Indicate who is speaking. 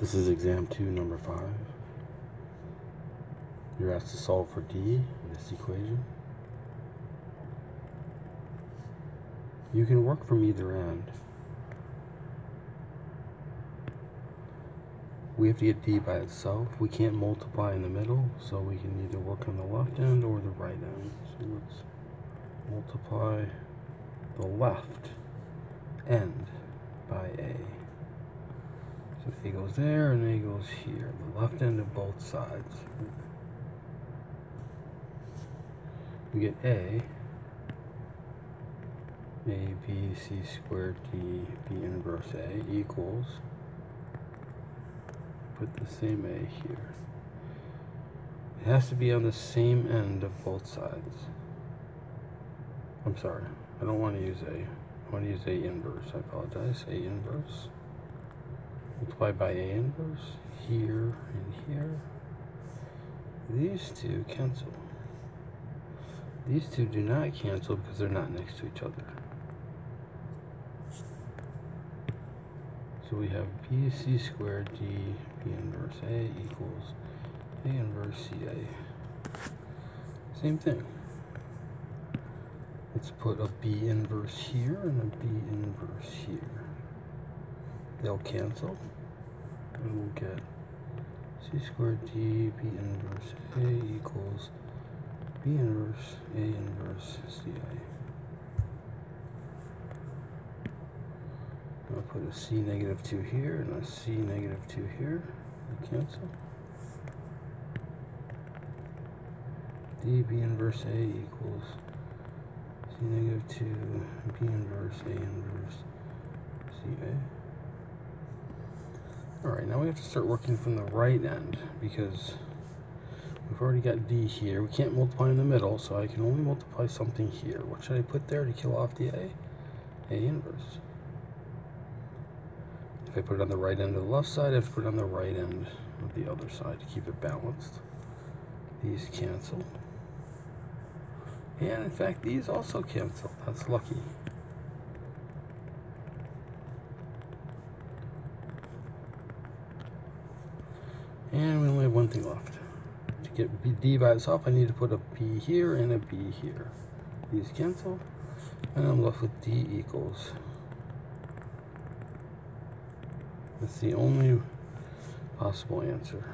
Speaker 1: This is exam 2, number 5. You're asked to solve for D in this equation. You can work from either end. We have to get D by itself. We can't multiply in the middle, so we can either work on the left end or the right end. So let's multiply the left end by A. So A goes there and A goes here, the left end of both sides. We get A, A, B, C squared D, B inverse A equals, put the same A here. It has to be on the same end of both sides. I'm sorry, I don't want to use A. I want to use A inverse. I apologize. A inverse multiplied by A inverse here and here. These two cancel. These two do not cancel because they're not next to each other. So we have BC squared D B inverse A equals A inverse CA. Same thing. Let's put a B inverse here and a B inverse here. They'll cancel. And we'll get C squared D B inverse A equals B inverse A inverse CA. I'll put a C negative 2 here and a C negative 2 here. They cancel. D B inverse A equals C negative 2 B inverse A inverse CA. Alright, now we have to start working from the right end because we've already got D here. We can't multiply in the middle, so I can only multiply something here. What should I put there to kill off the A? A inverse. If I put it on the right end of the left side, I have to put it on the right end of the other side to keep it balanced. These cancel. And in fact, these also cancel. That's lucky. And we only have one thing left. To get D by itself, I need to put a B here and a B here. These cancel. And I'm left with D equals. That's the only possible answer.